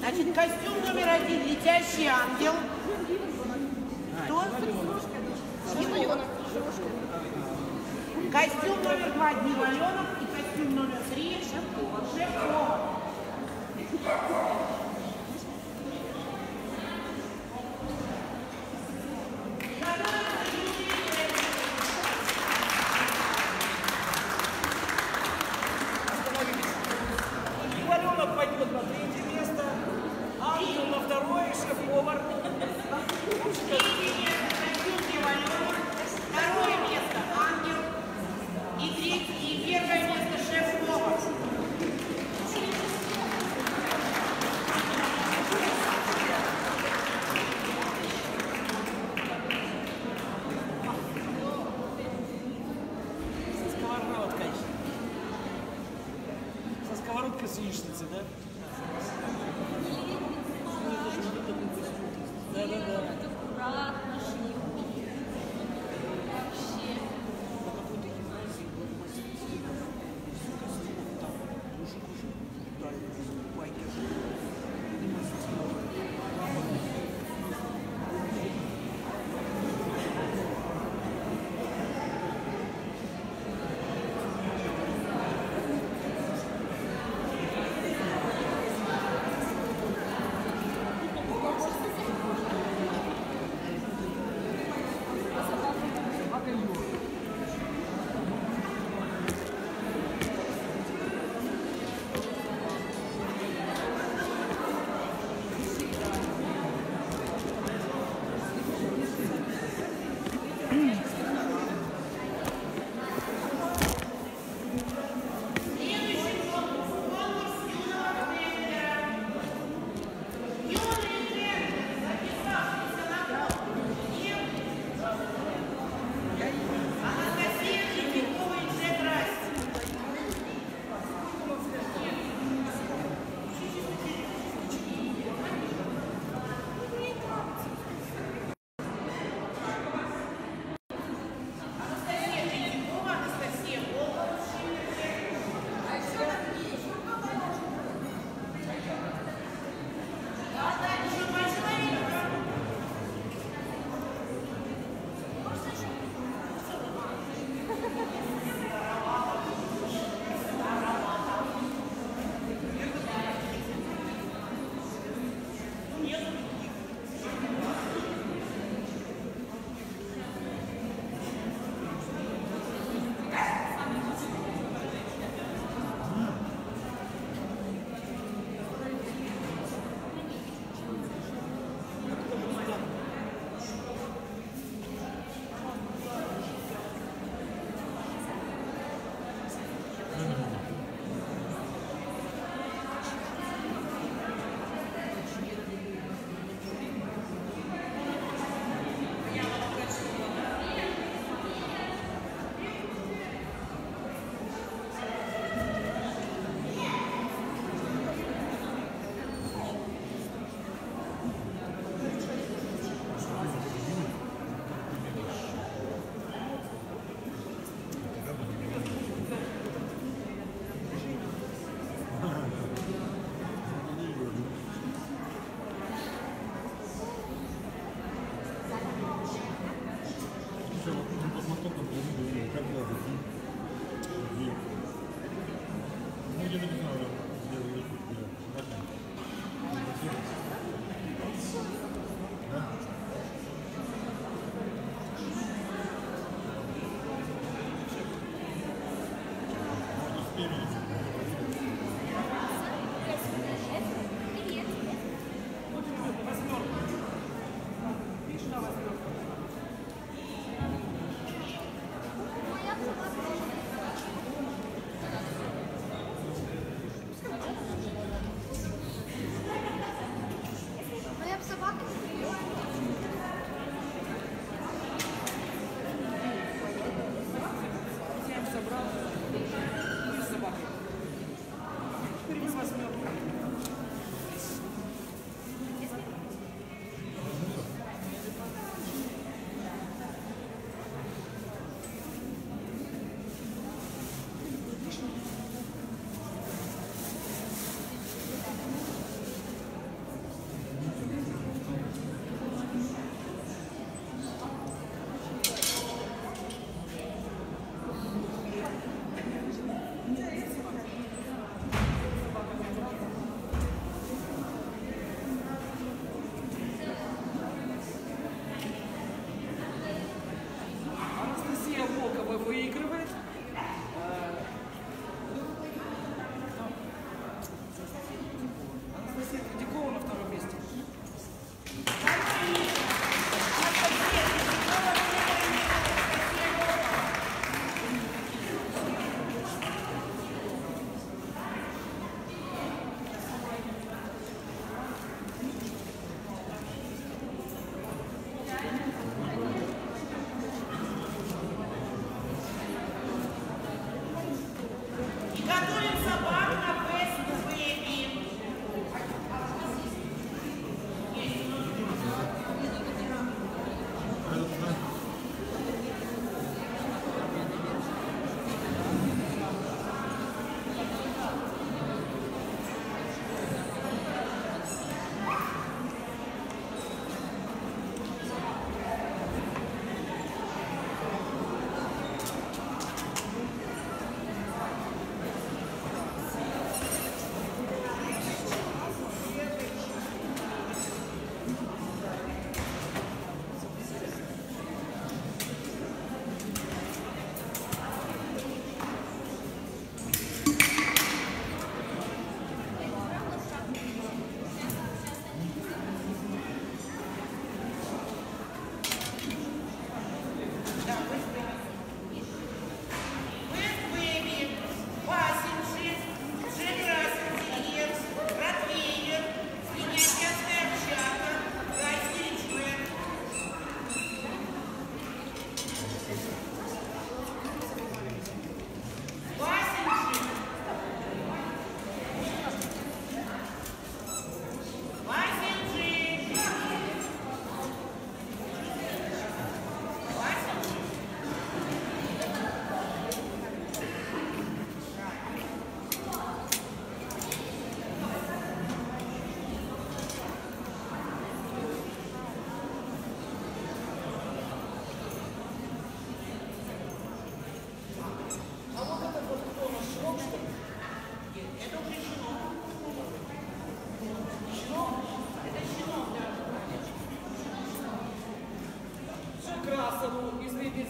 Значит, костюм номер один, летящий ангел. Кто? Костюм номер два, Дневаленов. И костюм номер три, Шепкова. Шепкова. больше повар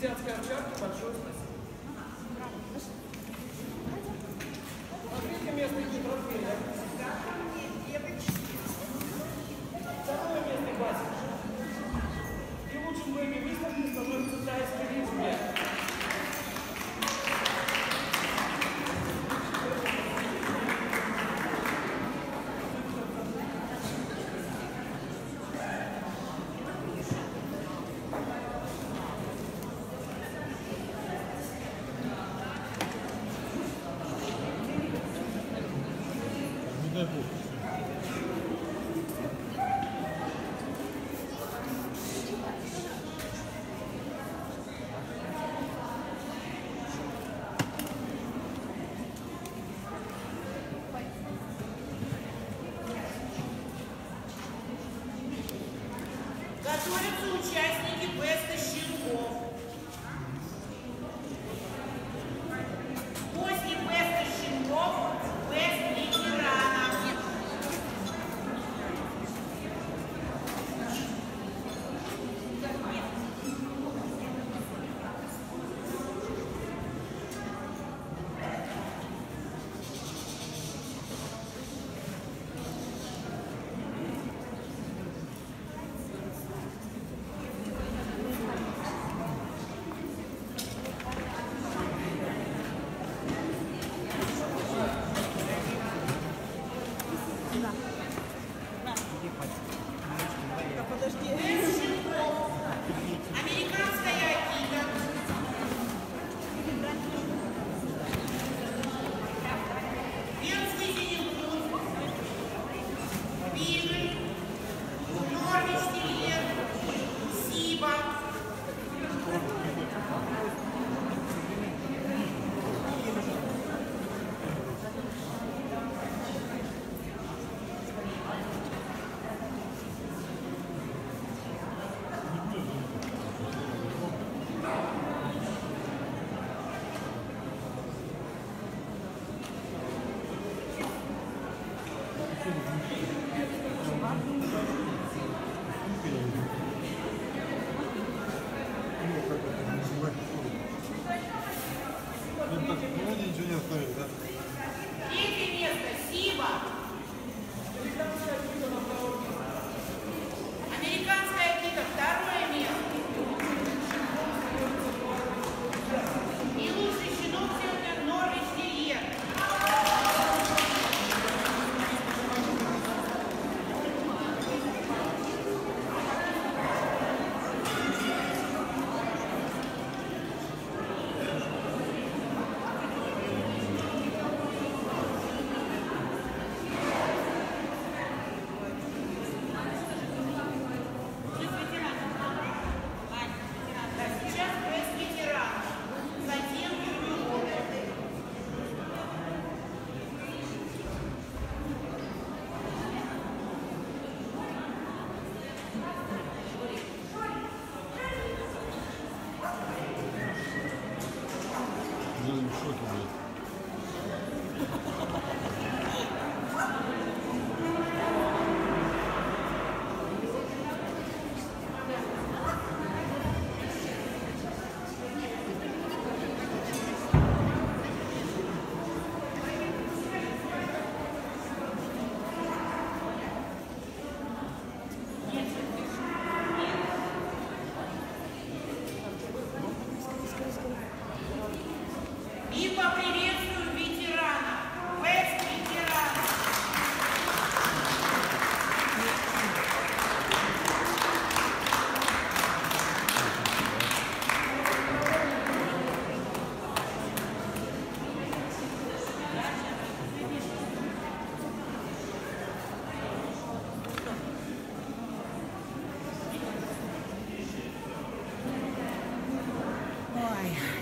Лисицкая овчарка, большой спасибо.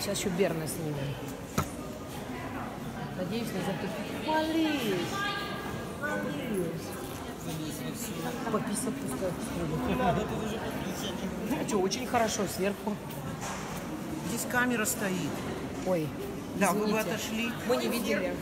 Сейчас еще Берна снимем. Надеюсь, не затупит. Полис! Полис! По 50 пускай. Что, очень хорошо сверху. Здесь камера стоит. Ой, Да, вы бы отошли. Мы не видели.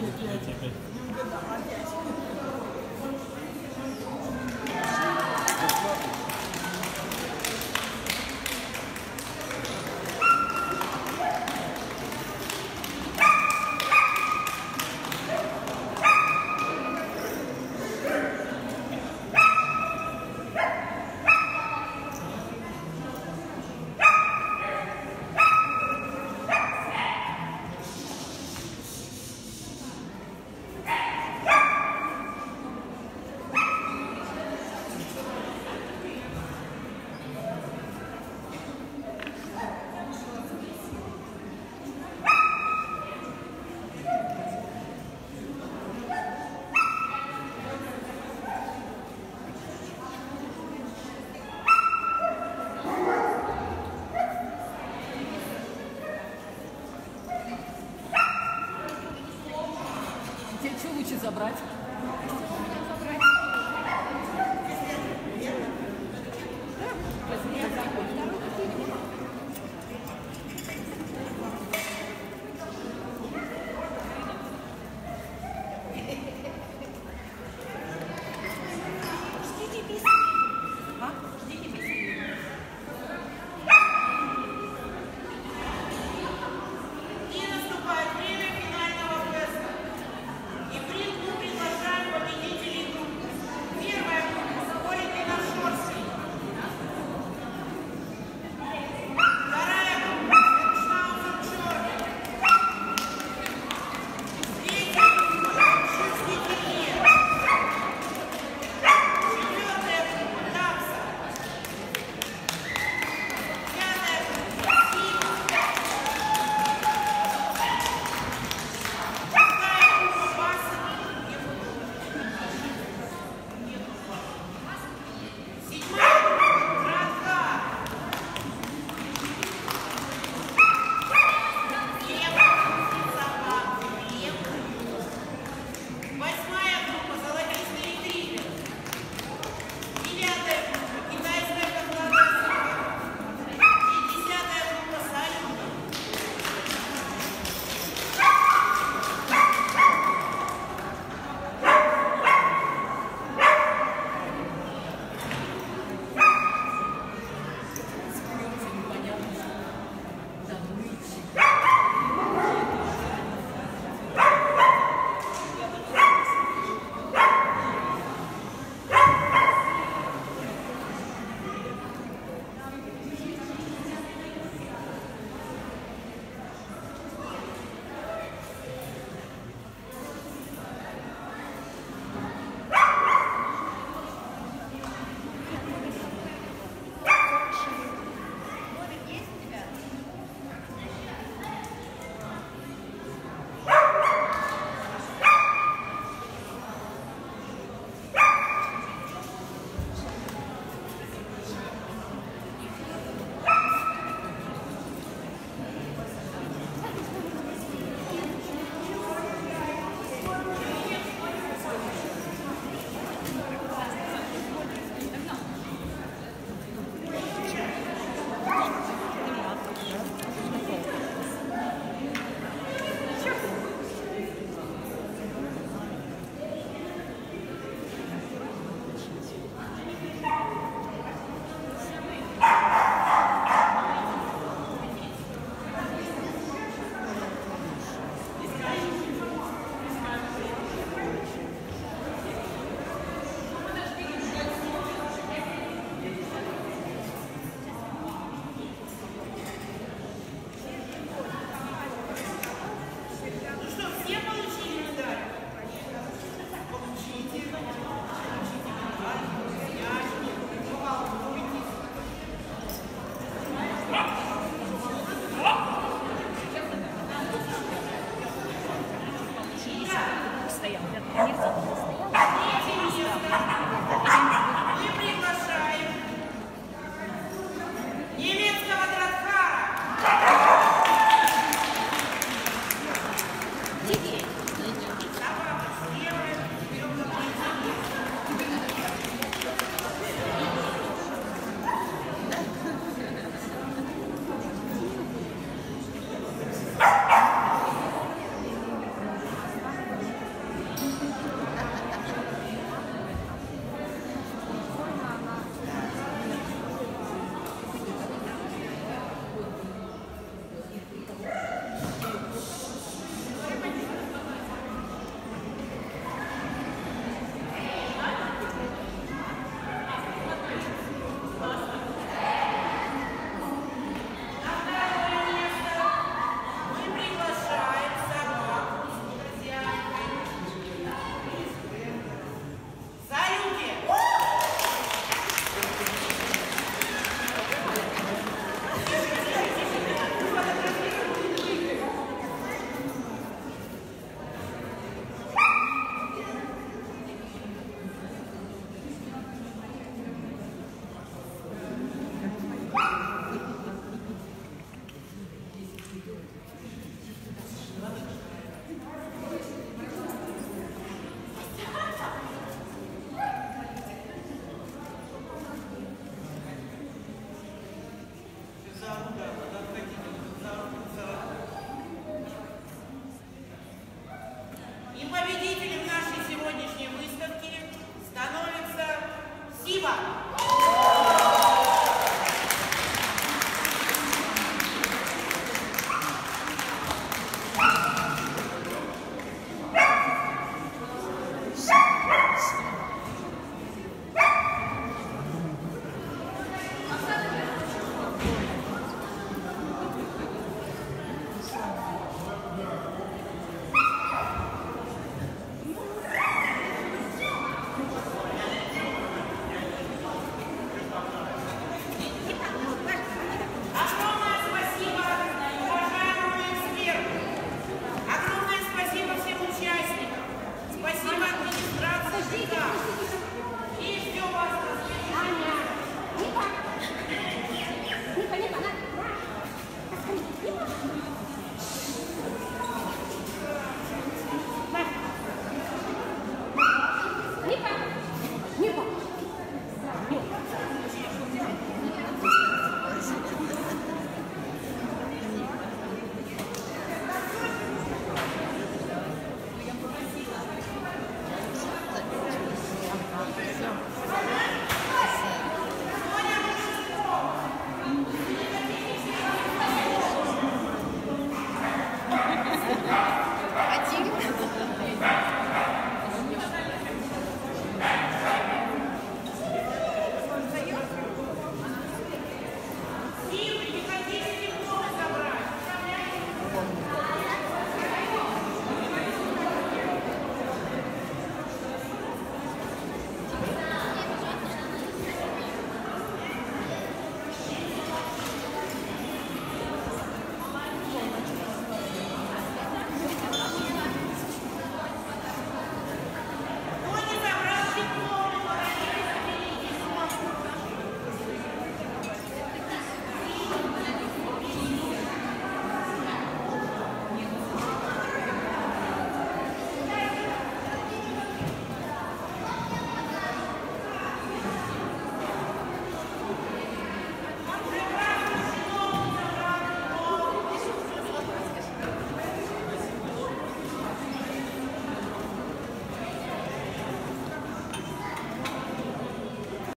Thank you.